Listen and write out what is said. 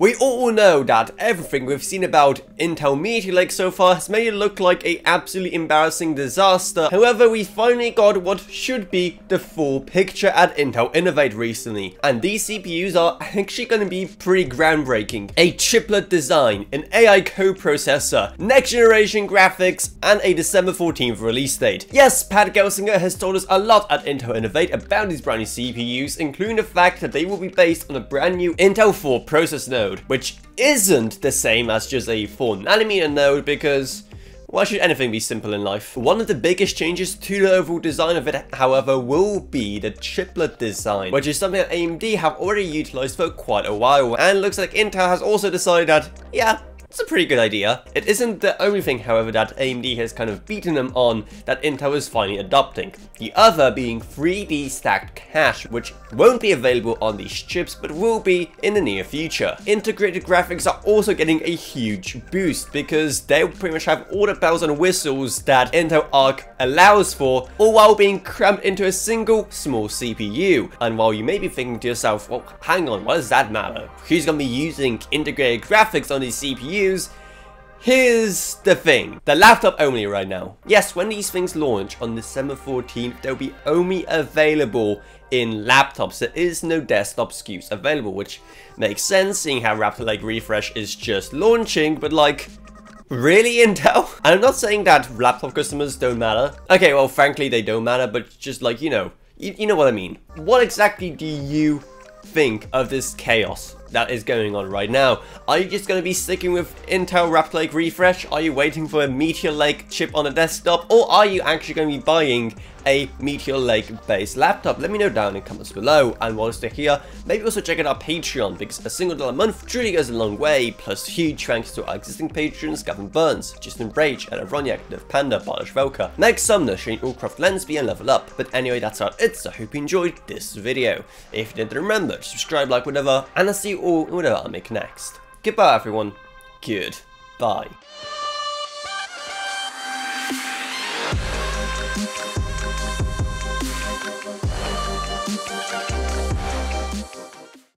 We all know that everything we've seen about Intel Meteor Lake so far has made it look like a absolutely embarrassing disaster. However, we finally got what should be the full picture at Intel Innovate recently. And these CPUs are actually going to be pretty groundbreaking. A chiplet design, an AI coprocessor, next generation graphics, and a December 14th release date. Yes, Pat Gelsinger has told us a lot at Intel Innovate about these brand new CPUs, including the fact that they will be based on a brand new Intel 4 process node node, which isn't the same as just a 4 nanometer node because why should anything be simple in life? One of the biggest changes to the overall design of it, however, will be the chiplet design, which is something that AMD have already utilized for quite a while, and looks like Intel has also decided that, yeah, it's a pretty good idea. It isn't the only thing, however, that AMD has kind of beaten them on that Intel is finally adopting. The other being 3D stacked cache, which won't be available on these chips, but will be in the near future. Integrated graphics are also getting a huge boost, because they'll pretty much have all the bells and whistles that Intel Arc allows for, all while being crammed into a single small CPU. And while you may be thinking to yourself, well, hang on, what does that matter? Who's gonna be using integrated graphics on these CPUs? Here's the thing. They're laptop only right now. Yes, when these things launch on December 14th, they'll be only available in laptops. There is no desktop SKUs available, which makes sense seeing how Raptor Lake Refresh is just launching, but like, Really, Intel? And I'm not saying that laptop customers don't matter. Okay, well, frankly, they don't matter, but just like, you know, you, you know what I mean. What exactly do you think of this chaos that is going on right now. Are you just going to be sticking with Intel Raptor Lake Refresh? Are you waiting for a Meteor Lake chip on a desktop? Or are you actually going to be buying a Meteor Lake based laptop? Let me know down in comments below. And while you're here, maybe also check out our Patreon because a single dollar a month truly goes a long way. Plus huge thanks to our existing patrons Gavin Burns, Justen Rage, Ela Wroniak, Dev Panda, Balash Velka, Meg Sumner, Shane Allcroft, Lensby, and Level Up. But anyway, that's about it. So I hope you enjoyed this video. If you did, remember, to subscribe, like, whatever, and I'll see you in whatever I make next. Goodbye, everyone. Goodbye.